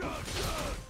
Shut up!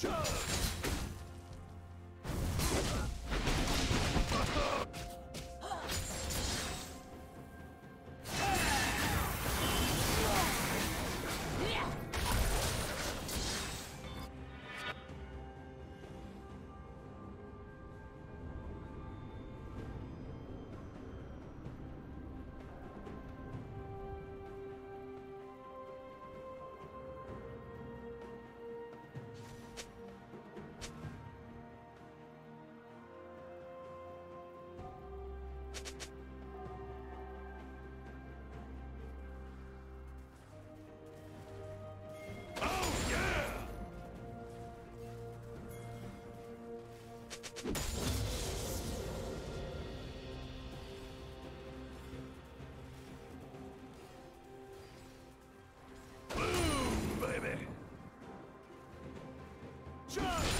Show! Charge!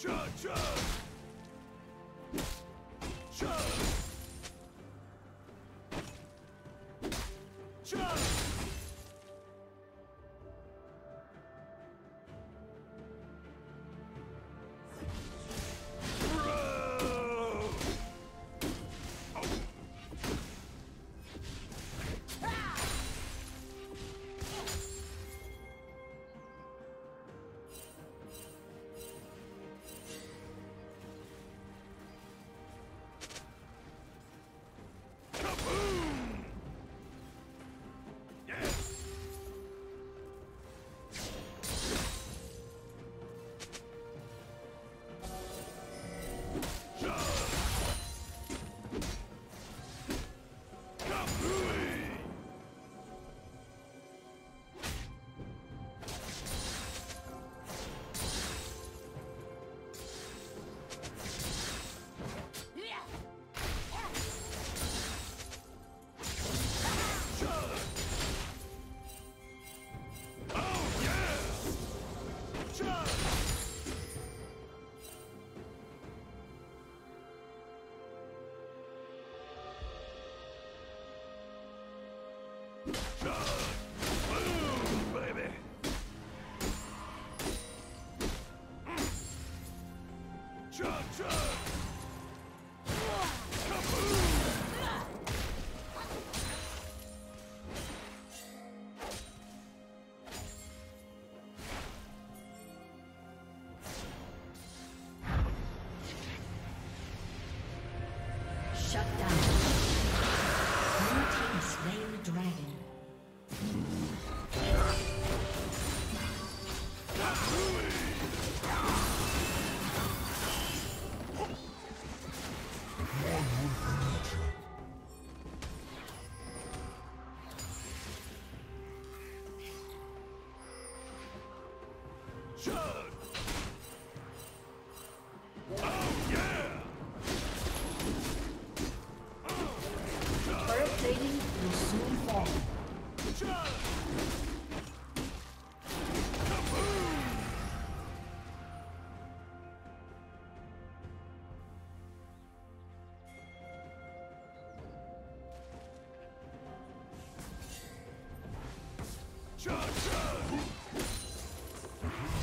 Chug, chug! Chug!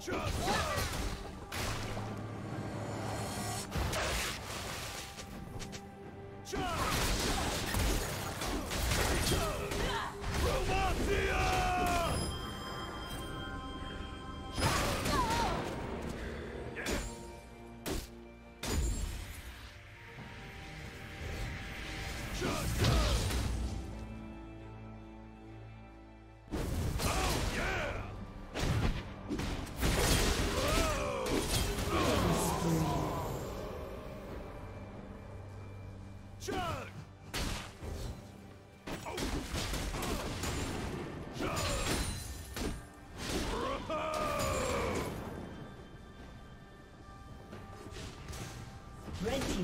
Chug!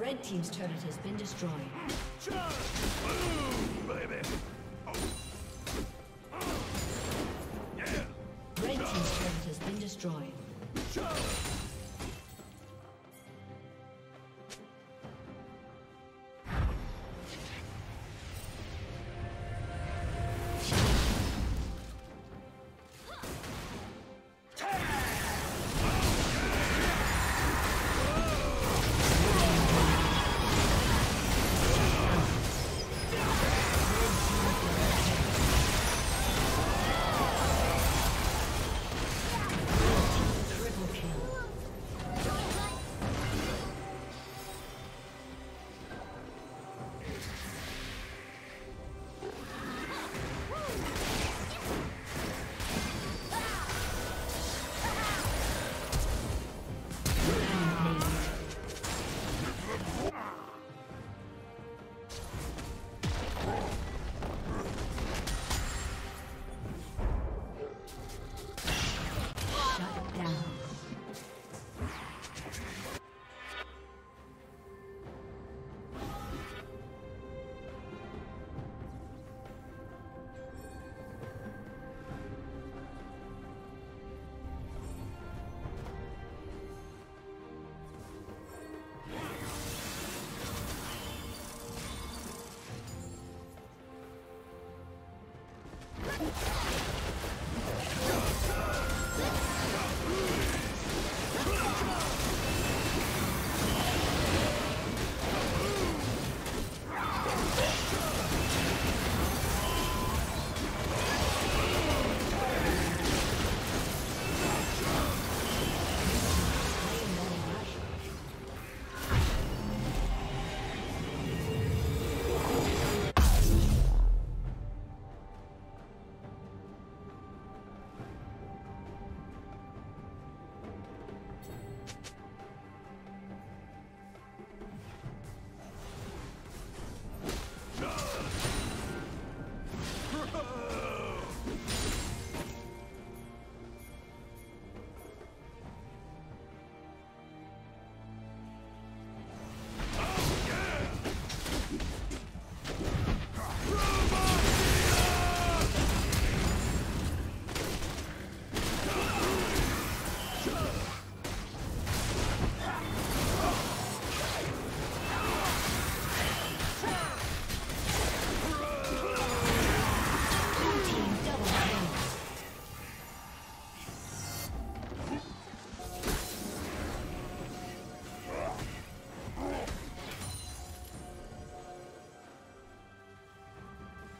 Red Team's turret has been destroyed. Chug! Boom, baby! Red Team's turret has been destroyed. Triple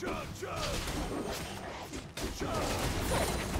Chug, chug. Chug.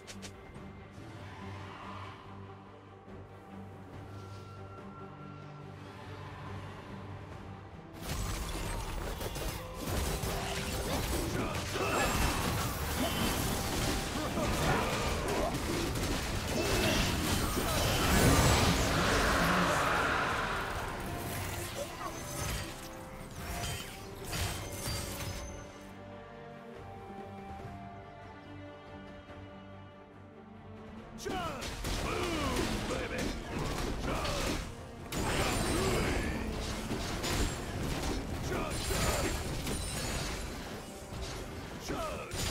Charge!